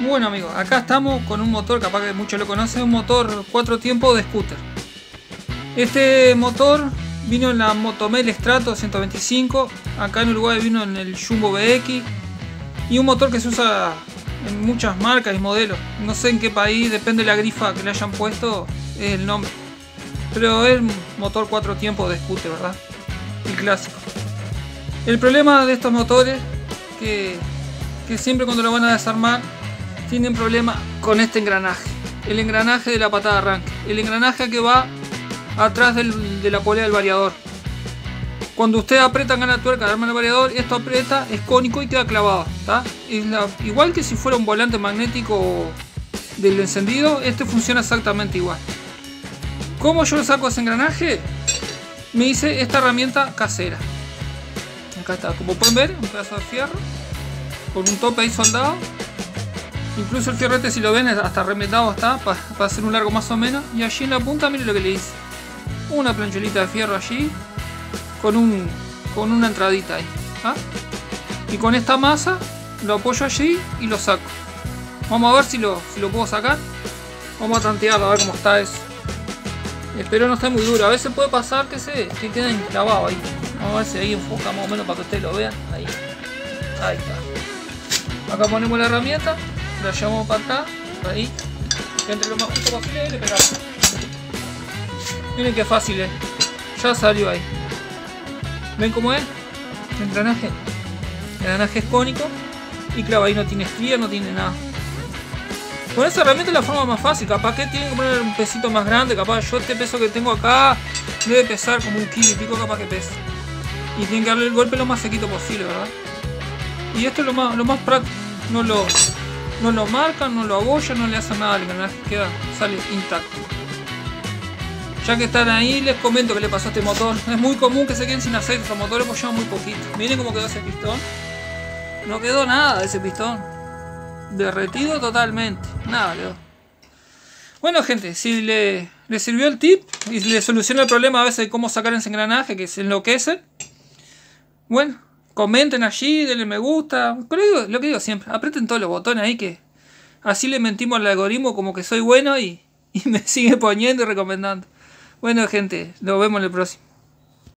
Bueno amigos, acá estamos con un motor, capaz que muchos lo conocen, un motor cuatro tiempos de scooter. Este motor vino en la Motomel Strato 125, acá en Uruguay vino en el Jumbo BX y un motor que se usa en muchas marcas y modelos. No sé en qué país, depende de la grifa que le hayan puesto, es el nombre. Pero es motor cuatro tiempos de scooter, ¿verdad? El clásico. El problema de estos motores que, que siempre cuando lo van a desarmar tienen problema con este engranaje. El engranaje de la patada de arranque. El engranaje que va atrás de la polea del variador. Cuando usted aprieta en la tuerca de arma el variador, esto aprieta, es cónico y queda clavado. Igual que si fuera un volante magnético del encendido, este funciona exactamente igual. ¿Cómo yo saco ese engranaje? Me hice esta herramienta casera. Acá está, como pueden ver, un pedazo de fierro con un tope ahí soldado Incluso el fierrete si lo ven hasta remendado está para hacer un largo más o menos. Y allí en la punta miren lo que le hice. Una plancholita de fierro allí con un con una entradita ahí. ¿ah? Y con esta masa lo apoyo allí y lo saco. Vamos a ver si lo, si lo puedo sacar. Vamos a tantearlo a ver cómo está eso. Espero no esté muy duro. A veces puede pasar que se que queden clavados ahí. Vamos a ver si ahí enfoca más o menos para que ustedes lo vean. Ahí. Ahí está. Acá ponemos la herramienta la llevamos para acá, ahí, entre lo más justo posible y le pegamos. Miren qué fácil es, ya salió ahí. ¿Ven cómo es? El engranaje. El engranaje es cónico y claro, ahí no tiene estría, no tiene nada. Con esa herramienta es la forma más fácil, capaz que tiene que poner un pesito más grande, capaz yo este peso que tengo acá debe pesar como un kilo y pico capaz que pesa. Y tiene que darle el golpe lo más sequito posible, ¿verdad? Y esto es lo más, lo más práctico, no lo, no lo marcan, no lo agollan, no le hacen nada al engranaje, queda, sale intacto. Ya que están ahí, les comento que le pasó a este motor. Es muy común que se queden sin aceite estos motores porque llevan muy poquito. Miren cómo quedó ese pistón. No quedó nada de ese pistón. Derretido totalmente. Nada quedó. Bueno gente, si le, le sirvió el tip y le soluciona el problema a veces de cómo sacar ese engranaje que se enloquece. Bueno, Comenten allí, denle me gusta. Pero lo que digo siempre, aprieten todos los botones ahí que así le mentimos al algoritmo como que soy bueno y, y me sigue poniendo y recomendando. Bueno gente, nos vemos en el próximo.